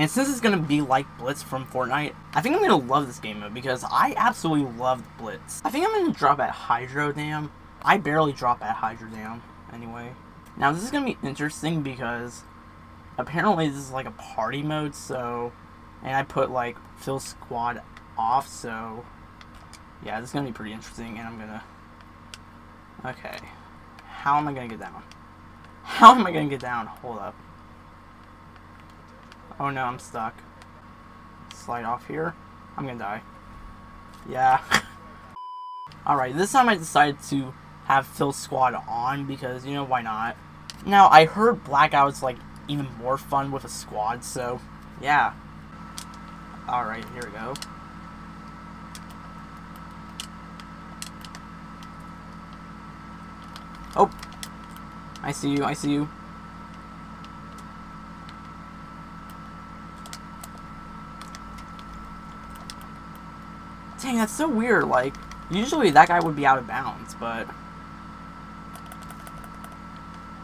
And since it's gonna be like Blitz from Fortnite, I think I'm gonna love this game mode because I absolutely love Blitz. I think I'm gonna drop at Hydro Dam. I barely drop at Hydro Dam anyway. Now this is gonna be interesting because apparently this is like a party mode, so and I put like Fill Squad off, so yeah, this is gonna be pretty interesting, and I'm gonna okay. How am I gonna get down? How am I gonna get down? Hold up. Oh no, I'm stuck. Slide off here. I'm gonna die. Yeah. Alright, this time I decided to have Fill Squad on because, you know, why not? Now, I heard Blackout's, like, even more fun with a squad, so, yeah. Alright, here we go. Oh! I see you, I see you. Dang, that's so weird. Like, usually that guy would be out of bounds, but...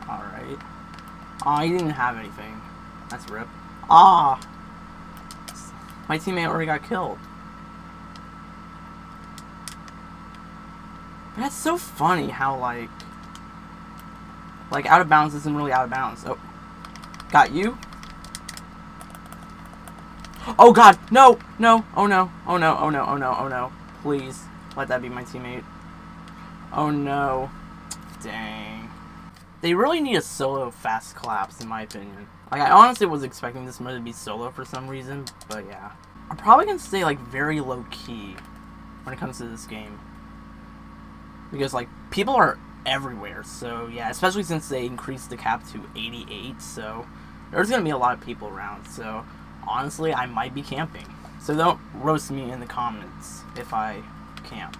Alright. Aw, oh, he didn't have anything. That's rip. Ah! My teammate already got killed. That's so funny how, like... Like, out of bounds isn't really out of bounds. Oh. Got you? Oh god, no, no, oh no, oh no, oh no, oh no, oh no. Please, let that be my teammate. Oh no. Dang. They really need a solo fast collapse, in my opinion. Like, I honestly was expecting this mode to be solo for some reason, but yeah. I'm probably gonna stay, like, very low-key when it comes to this game. Because, like, people are everywhere, so yeah, especially since they increased the cap to 88, so there's gonna be a lot of people around, so honestly, I might be camping. So don't roast me in the comments if I camp.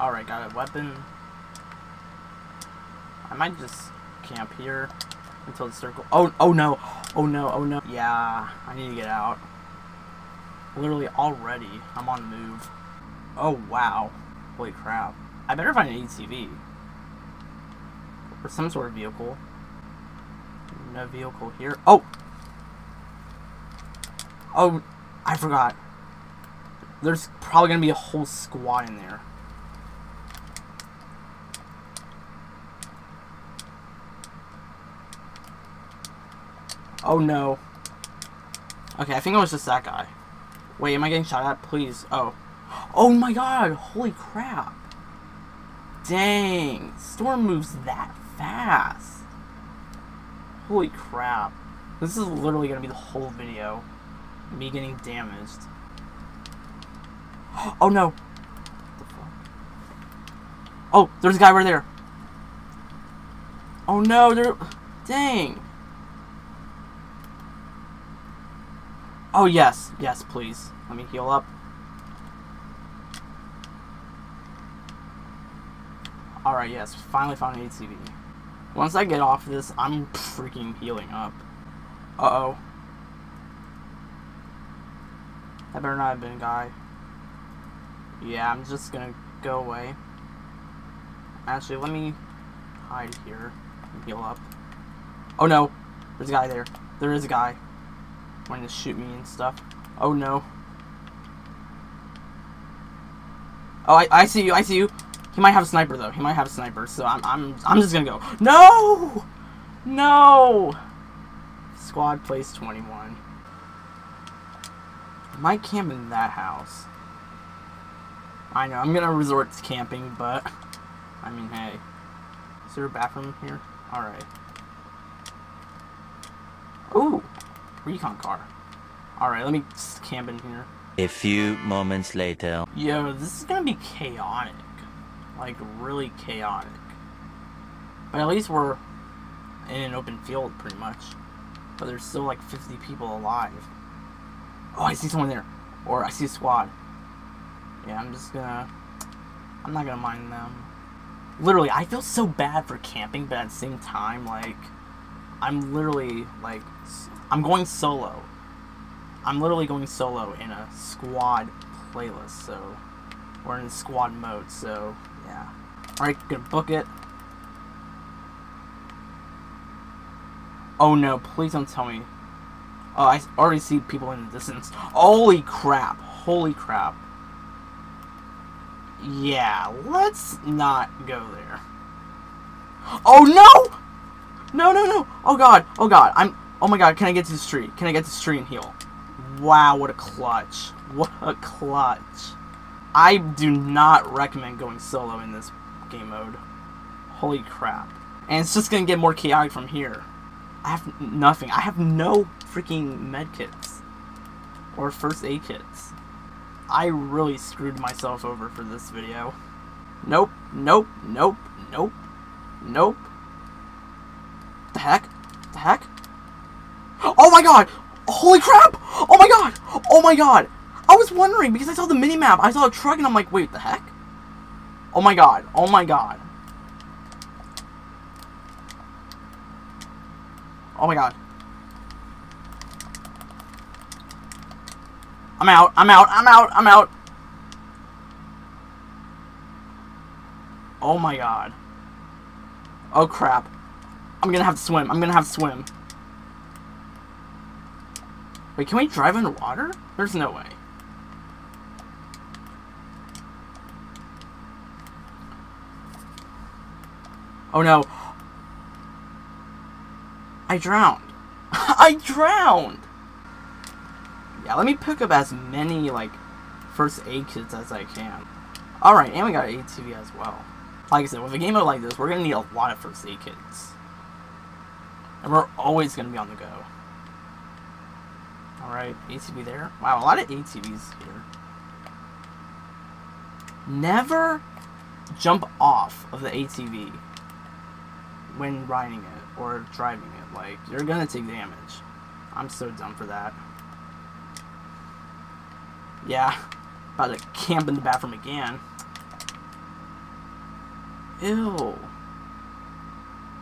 Alright, got a weapon. I might just camp here until the circle. Oh, oh no. Oh no, oh no. Yeah, I need to get out. Literally already, I'm on the move. Oh wow. Holy crap. I better find an ATV or some sort of vehicle. No vehicle here. Oh! Oh, I forgot. There's probably going to be a whole squad in there. Oh no. Okay, I think it was just that guy. Wait, am I getting shot at? Please. Oh. Oh my god! Holy crap! Dang! Storm moves that fast. Holy crap. This is literally going to be the whole video. Me getting damaged. Oh no! Oh, there's a guy right there. Oh no, there... Dang. Oh yes, yes, please. Let me heal up. Alright, yes, finally found an ATV. Once I get off this, I'm freaking healing up. Uh-oh. That better not have been a guy. Yeah, I'm just gonna go away. Actually, let me hide here and heal up. Oh no! There's a guy there. There is a guy. Wanting to shoot me and stuff. Oh no. Oh, I, I see you, I see you. He might have a sniper though. He might have a sniper, so I'm I'm I'm just gonna go. No! No! Squad place 21. Might camp in that house. I know, I'm gonna resort to camping, but I mean hey. Is there a bathroom here? Alright. Ooh! Recon car. Alright, let me camp in here. A few moments later. Yo, this is gonna be chaotic like really chaotic. But at least we're in an open field pretty much. But there's still like 50 people alive. Oh, I see someone there. Or I see a squad. Yeah, I'm just gonna... I'm not gonna mind them. Literally, I feel so bad for camping, but at the same time, like... I'm literally, like... I'm going solo. I'm literally going solo in a squad playlist, so... We're in squad mode, so yeah. Alright, gonna book it. Oh no, please don't tell me. Oh, I already see people in the distance. Holy crap. Holy crap. Yeah, let's not go there. Oh no! No, no, no! Oh god, oh god, I'm... Oh my god, can I get to the street? Can I get to the street and heal? Wow, what a clutch. What a clutch. I do not recommend going solo in this game mode. Holy crap. And it's just gonna get more chaotic from here. I have nothing. I have no freaking med kits. Or first aid kits. I really screwed myself over for this video. Nope, nope, nope, nope, nope. The heck? The heck? Oh my god! Holy crap! Oh my god! Oh my god! I was wondering because I saw the mini map. I saw a truck and I'm like, wait, the heck? Oh my god! Oh my god! Oh my god. I'm out. I'm out. I'm out. I'm out. Oh my god. Oh crap. I'm gonna have to swim. I'm gonna have to swim. Wait, can we drive underwater? There's no way. Oh no. I drowned. I drowned! Yeah, let me pick up as many, like, first aid kits as I can. Alright, and we got ATV as well. Like I said, with a game mode like this, we're to need a lot of first aid kits. And we're always to be on the go. Alright, ATV there. Wow, a lot of ATVs here. Never jump off of the ATV when riding it or driving it. Like, you're gonna take damage. I'm so dumb for that. Yeah, about to camp in the bathroom again. Ew.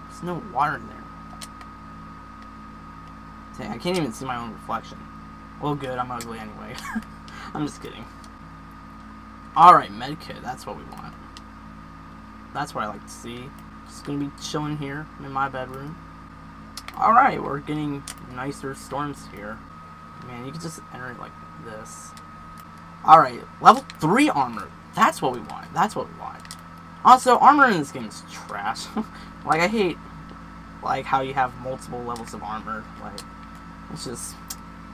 There's no water in there. Dang, I can't even see my own reflection. Well, good, I'm ugly anyway. I'm just kidding. Alright, medkit, that's what we want. That's what I like to see. Just gonna be chilling here in my bedroom. Alright, we're getting nicer storms here. Man, you can just enter it like this. Alright, level 3 armor. That's what we want. That's what we want. Also, armor in this game is trash. like, I hate, like, how you have multiple levels of armor. Like, it's just,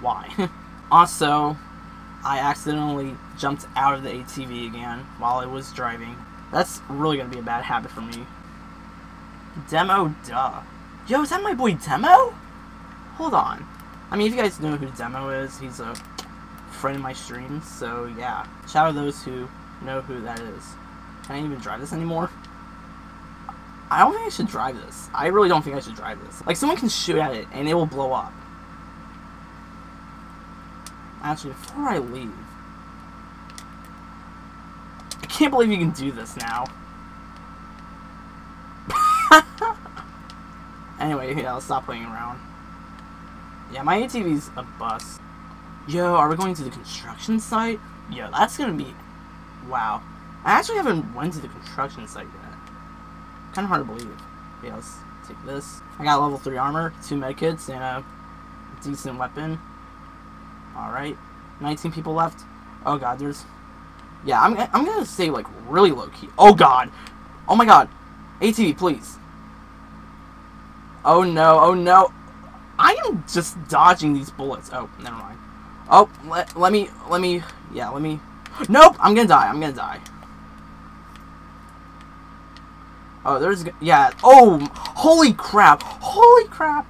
why? also, I accidentally jumped out of the ATV again while I was driving. That's really going to be a bad habit for me. Demo, duh. Yo, is that my boy Demo? Hold on. I mean, if you guys know who Demo is, he's a friend of my streams, so yeah. Shout out those who know who that is. Can I even drive this anymore? I don't think I should drive this. I really don't think I should drive this. Like, someone can shoot at it, and it will blow up. Actually, before I leave... I can't believe you can do this now. Anyway, yeah, I'll stop playing around. Yeah, my ATV's a bus. Yo, are we going to the construction site? Yo, that's gonna be... Wow. I actually haven't went to the construction site yet. Kinda hard to believe. Yeah, let's take this. I got level 3 armor, 2 medkits, and a decent weapon. Alright. 19 people left. Oh god, there's... Yeah, I'm, I'm gonna stay, like, really low-key. Oh god! Oh my god! ATV, please. Oh no, oh no. I am just dodging these bullets. Oh, never mind. Oh, let, let me, let me, yeah, let me. Nope, I'm gonna die, I'm gonna die. Oh, there's, yeah, oh, holy crap, holy crap.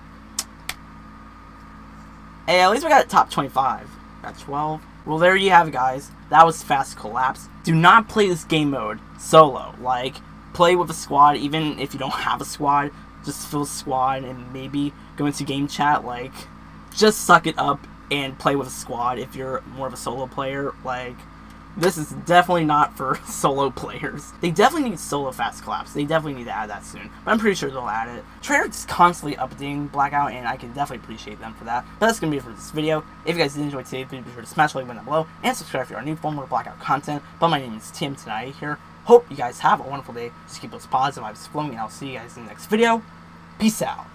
Hey, at least we got a top 25. Got 12. Well, there you have it, guys. That was Fast Collapse. Do not play this game mode solo. Like, play with a squad, even if you don't have a squad. Just fill squad and maybe go into game chat. Like, just suck it up and play with a squad if you're more of a solo player. Like, this is definitely not for solo players. They definitely need solo fast collapse. They definitely need to add that soon. But I'm pretty sure they'll add it. Treyarch's constantly updating Blackout, and I can definitely appreciate them for that. But that's going to be it for this video. If you guys did enjoy today's video, be sure to smash the like button below, and subscribe if you are new for more Blackout content. But my name is TM298 here. Hope you guys have a wonderful day. Just keep those positive vibes flowing, and I'll see you guys in the next video. Peace out.